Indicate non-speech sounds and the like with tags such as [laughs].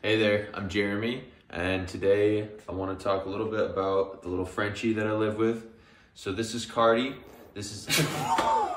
Hey there, I'm Jeremy, and today I want to talk a little bit about the little Frenchie that I live with. So this is Cardi. This is [laughs]